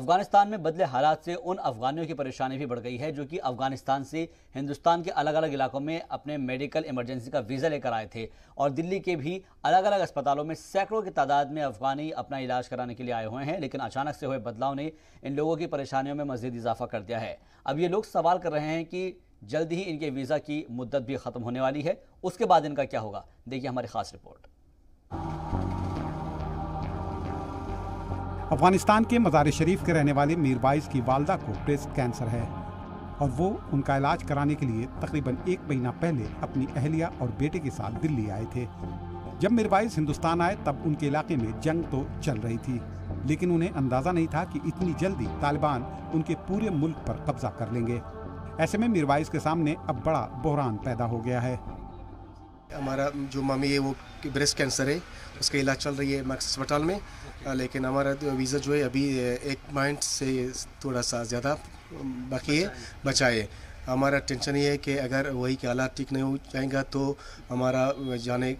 अफ़गानिस्तान में बदले हालात से उन अफगानियों की परेशानी भी बढ़ गई है, जो कि अफ़गानिस्तान से हिंदुस्तान के अलग अलग इलाकों में अपने मेडिकल इमरजेंसी का वीज़ा लेकर आए थे और दिल्ली के भी अलग अलग अस्पतालों में सैकड़ों की तादाद में अफगानी अपना इलाज कराने के लिए आए हुए हैं, लेकिन अचानक से हुए बदलाव ने इन लोगों की परेशानियों में मजीद इजाफा कर दिया है। अब ये लोग सवाल कर रहे हैं कि जल्द ही इनके वीज़ा की मुद्दत भी ख़त्म होने वाली है, उसके बाद इनका क्या होगा? देखिए हमारी खास रिपोर्ट। अफ़गानिस्तान के मज़ार शरीफ के रहने वाले मीरबाइज की वालदा को ब्रेस्ट कैंसर है और वो उनका इलाज कराने के लिए तकरीबन एक महीना पहले अपनी अहलिया और बेटे के साथ दिल्ली आए थे। जब मीरबाइज हिंदुस्तान आए, तब उनके इलाके में जंग तो चल रही थी, लेकिन उन्हें अंदाज़ा नहीं था कि इतनी जल्दी तालिबान उनके पूरे मुल्क पर कब्जा कर लेंगे। ऐसे में मीरवाइज के सामने अब बड़ा बहरान पैदा हो गया है। हमारा जो मम्मी है वो ब्रेस्ट कैंसर है, उसका इलाज चल रही है मैक्स अस्पताल में लेकिन हमारा वीज़ा जो है अभी एक माइंड से थोड़ा सा ज़्यादा बाकी है, बचा है। हमारा टेंशन ये है कि अगर वही के हालात ठीक नहीं हो जाएगा तो हमारा जाने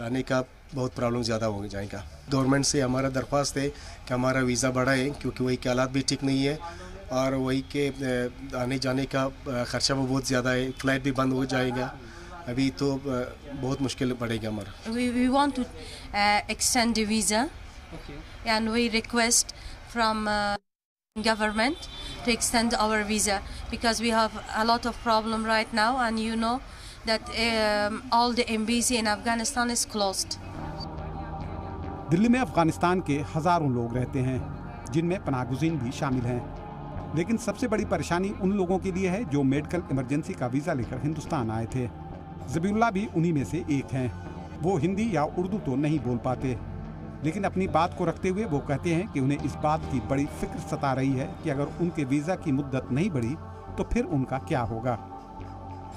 आने का बहुत प्रॉब्लम ज़्यादा हो जाएगा। गवर्नमेंट से हमारा दरख्वास्त है कि हमारा वीज़ा बढ़ाए, क्योंकि वही के हालात भी ठीक नहीं है, और वही के आने जाने का खर्चा भी बहुत ज़्यादा है, फ़्लाइट भी बंद हो जाएगा। अभी तो बहुत मुश्किल पड़ेगा हमारा। We want to extend the visa and we request from government to extend our visa because we have a lot of problem right now and you know that all the embassy in Afghanistan is closed Delhi में अफ़गानिस्तान के हज़ारों लोग रहते हैं जिनमें पनागुजीन भी शामिल हैं। लेकिन सबसे बड़ी परेशानी उन लोगों के लिए है जो मेडिकल इमरजेंसी का वीज़ा लेकर हिंदुस्तान आए थे। जबीउल्ला भी उन्हीं में से एक हैं वो हिंदी या उर्दू तो नहीं बोल पाते लेकिन अपनी बात को रखते हुए वो कहते हैं कि उन्हें इस बात की बड़ी फिक्र सता रही है कि अगर उनके वीज़ा की मुद्दत नहीं बढ़ी तो फिर उनका क्या होगा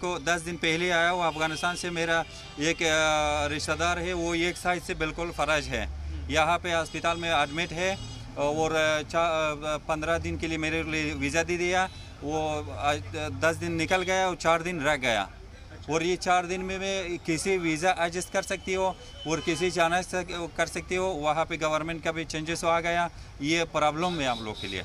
को दस दिन पहले आया वो अफगानिस्तान से मेरा एक रिश्तेदार है वो एक साइड से बिल्कुल फराज है यहाँ पे अस्पताल में एडमिट है और पंद्रह दिन के लिए मेरे लिए वीज़ा दे दिया वो दस दिन निकल गया और चार दिन रह गया और ये चार दिन में मैं किसी वीज़ा एडजस्ट कर सकती हो और किसी जाना कर सकती हो वहाँ पे गवर्नमेंट का भी चेंजेस आ गया ये प्रॉब्लम है हम लोग के लिए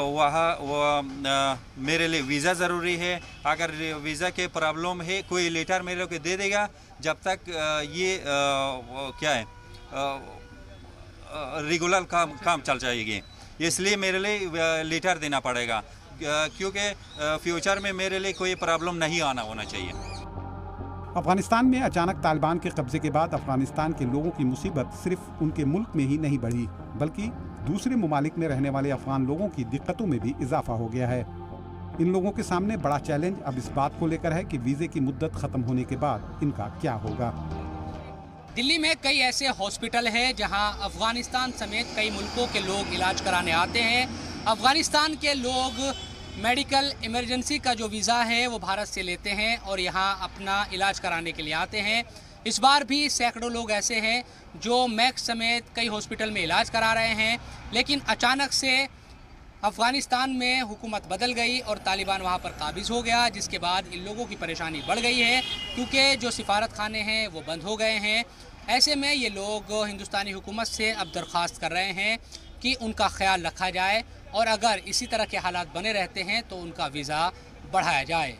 वहाँ, वो मेरे लिए वीज़ा ज़रूरी है। अगर वीज़ा के प्रॉब्लम है, कोई लेटर मेरे को दे देगा, जब तक ये क्या है रेगुलर काम काम चल जाएगी। इसलिए मेरे लिए लेटर देना पड़ेगा। क्योंकि फ्यूचर में मेरे लिए कोई प्रॉब्लम नहीं आना होना चाहिए। अफ़गानिस्तान में अचानक तालिबान के कब्जे के बाद अफ़गानिस्तान के लोगों की मुसीबत सिर्फ़ उनके मुल्क में ही नहीं बढ़ी, बल्कि दूसरे ममालिक में रहने वाले अफगान लोगों की दिक्कतों में भी इजाफा हो गया है। इन लोगों के सामने बड़ा चैलेंज अब इस बात को लेकर है कि वीजे की मुद्दत खत्म होने के बाद इनका क्या होगा। दिल्ली में कई ऐसे हॉस्पिटल हैं जहाँ अफ़गानिस्तान समेत कई मुल्कों के लोग इलाज कराने आते हैं। अफ़गानिस्तान के लोग मेडिकल इमरजेंसी का जो वीज़ा है, वो भारत से लेते हैं और यहाँ अपना इलाज कराने के लिए आते हैं। इस बार भी सैकड़ों लोग ऐसे हैं जो मैक्स समेत कई हॉस्पिटल में इलाज करा रहे हैं, लेकिन अचानक से अफ़गानिस्तान में हुकूमत बदल गई और तालिबान वहाँ पर काबिज हो गया, जिसके बाद इन लोगों की परेशानी बढ़ गई है, क्योंकि जो सिफारत खाने हैं, वो बंद हो गए हैं। ऐसे में ये लोग हिंदुस्तानी हुकूमत से अब दरख्वास्त कर रहे हैं कि उनका ख्याल रखा जाए और अगर इसी तरह के हालात बने रहते हैं तो उनका वीज़ा बढ़ाया जाए।